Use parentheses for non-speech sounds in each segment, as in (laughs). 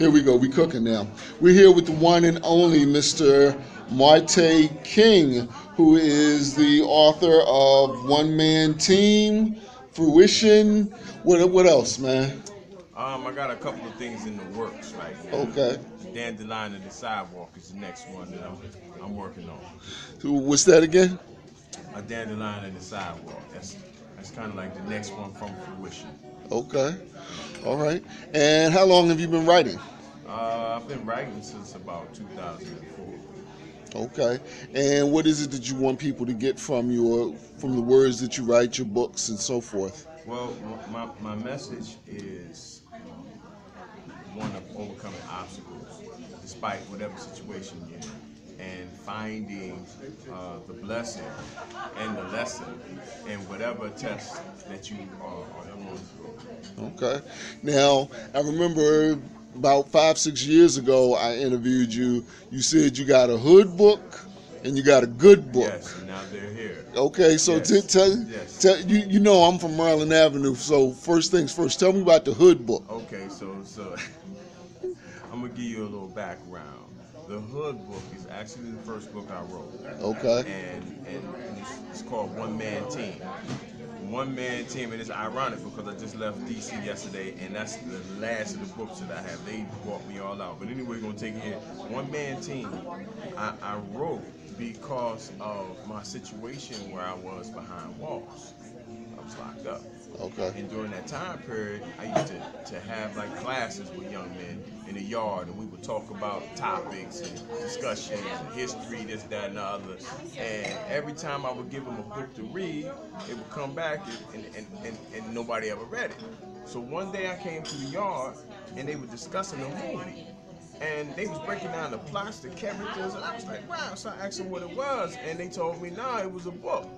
Here we go. We cooking now. We're here with the one and only Mr. Marte King, who is the author of One Man Team, Fruition. What what else, man? Um, I got a couple of things in the works right now. Okay. Dandelion and the Sidewalk is the next one that I'm, I'm working on. So what's that again? A Dandelion and the Sidewalk. That's that's kind of like the next one from fruition. Okay. All right. And how long have you been writing? Uh, I've been writing since about 2004. Okay. And what is it that you want people to get from your from the words that you write, your books, and so forth? Well, my, my message is one of overcoming obstacles, despite whatever situation you're in, and finding uh, the blessing and the lesson in whatever test that you are, going through. Okay. Now, I remember about five, six years ago, I interviewed you. You said you got a hood book and you got a good book. Yes, and now they're here. Okay, so Yes. t- tell, Yes. tell you you know I'm from Maryland Avenue. So first things first, tell me about the hood book. Okay, so so (laughs) I'm gonna give you a little background. The Hood book is actually the first book I wrote. Okay. and and it's, it's called One Man Team. One Man Team, and it's ironic because I just left DC yesterday, and that's the last of the books that I have. They bought me all out. But anyway, we're gonna take it here. One Man Team. I, I wrote because of my situation where I was behind walls. I was locked up. Okay. And during that time period, I used to, to have like classes with young men in the yard, and we would talk about topics and discussions and history, this, that, and the other. And every time I would give them a book to read, it would come back and, and, and, and nobody ever read it. So one day I came to the yard, and they were discussing a movie. And they was breaking down the plots, the characters, and I was like, wow. So I asked them what it was, and they told me, nah, it was a book.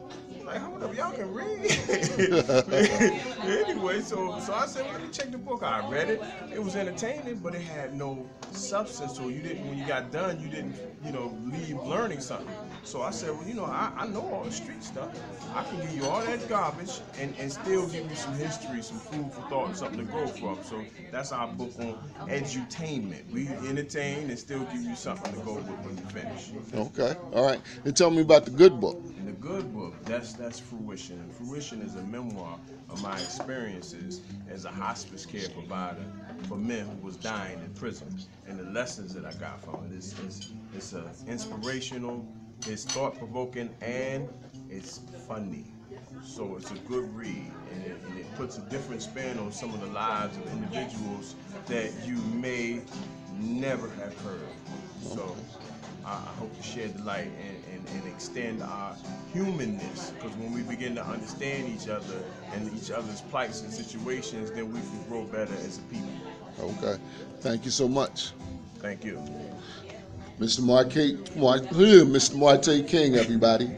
Like, up, y'all can read. (laughs) anyway, so so I said, well, let me check the book. I read it. It was entertaining, but it had no substance. So you didn't, when you got done, you didn't, you know, leave learning something. So I said, well, you know, I, I know all the street stuff. I can give you all that garbage and, and still give you some history, some food for thought, something to grow from. So that's our book on edutainment. We entertain and still give you something to go with when you finish. Okay. All right. And tell me about the good book. And the good book, that's that's fruition. And fruition is a memoir of my experiences as a hospice care provider for men who was dying in prison, and the lessons that I got from it. It's it's, it's uh, inspirational, it's thought provoking, and it's funny. So it's a good read, and it, and it puts a different spin on some of the lives of individuals that you may never have heard. So I, I hope to shed the light and, and, and extend our humanness, because when we begin to understand each other and each other's plights and situations, then we can grow better as a people. Okay. Thank you so much. Thank you. Mr. Marquette, Mar- Mr. Marte King, everybody.